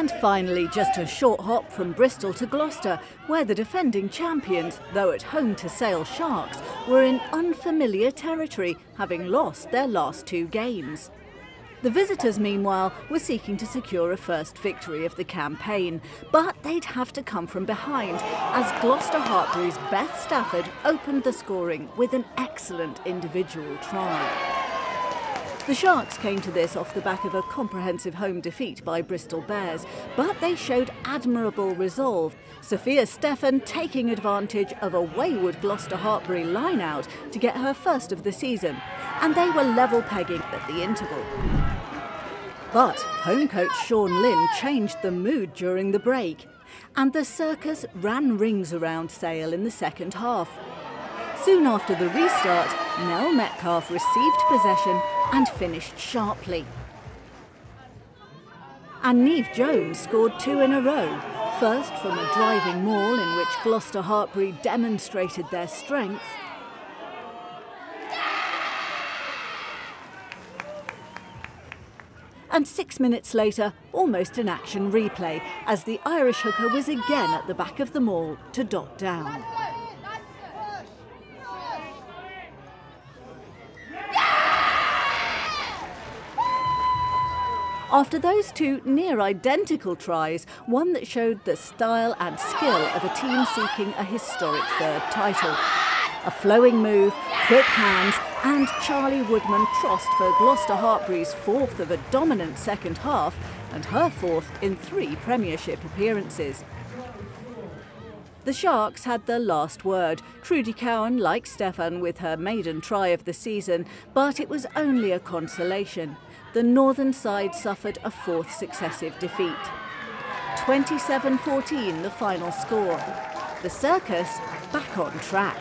And finally, just a short hop from Bristol to Gloucester, where the defending champions, though at home to Sale Sharks, were in unfamiliar territory, having lost their last two games. The visitors, meanwhile, were seeking to secure a first victory of the campaign, but they'd have to come from behind as Gloucester Hartpury's Beth Stafford opened the scoring with an excellent individual try. The Sharks came to this off the back of a comprehensive home defeat by Bristol Bears, but they showed admirable resolve. Sophia Stefan taking advantage of a wayward Gloucester Hartpury line-out to get her first of the season, and they were level pegging at the interval. But home coach Sean Lynn changed the mood during the break, and the circus ran rings around Sale in the second half. Soon after the restart, Mel Metcalfe received possession and finished sharply. And Neve Jones scored two in a row, first from a driving maul in which Gloucester Hartpury demonstrated their strength, and six minutes later, almost an action replay, as the Irish hooker was again at the back of the maul to dot down. After those two near identical tries, one that showed the style and skill of a team seeking a historic third title. A flowing move, quick hands, and Charlie Woodman crossed for Gloucester Hartpury's fourth of a dominant second half and her fourth in three Premiership appearances. The Sharks had the last word. Trudy Cowan, like Stephan, with her maiden try of the season, but it was only a consolation. The northern side suffered a fourth successive defeat. 27-14 the final score. The circus back on track.